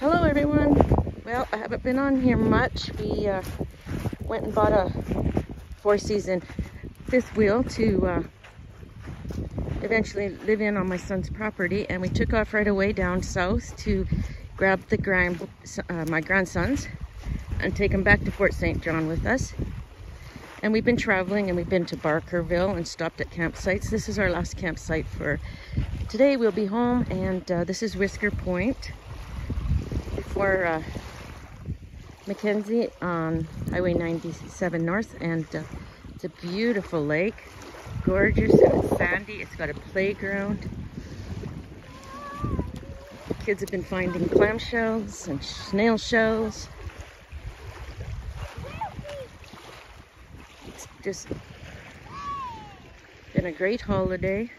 Hello everyone. Well, I haven't been on here much. We uh, went and bought a four season fifth wheel to uh, eventually live in on my son's property and we took off right away down south to grab the grand, uh, my grandsons and take them back to Fort St. John with us. And we've been traveling and we've been to Barkerville and stopped at campsites. This is our last campsite for today. We'll be home and uh, this is Whisker Point before uh, Mackenzie on Highway 97 North and uh, it's a beautiful lake. Gorgeous and it's sandy. It's got a playground. Kids have been finding clamshells and snail shells. It's just been a great holiday,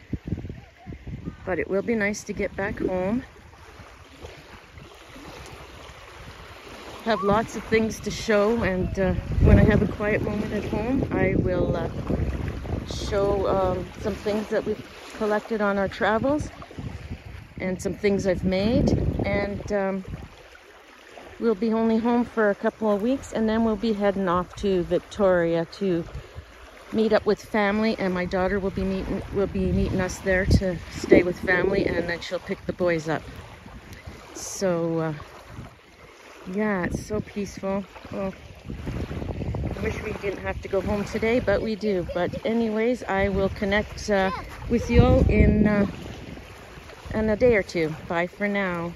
but it will be nice to get back home. Have lots of things to show and uh, when I have a quiet moment at home, I will uh, show um, some things that we've collected on our travels and some things I've made and um, we'll be only home for a couple of weeks and then we'll be heading off to Victoria to meet up with family and my daughter will be meeting will be meeting us there to stay with family and then she'll pick the boys up. So uh, yeah it's so peaceful. Oh, I wish we didn't have to go home today but we do. But anyways I will connect uh, with you all in uh, in a day or two. Bye for now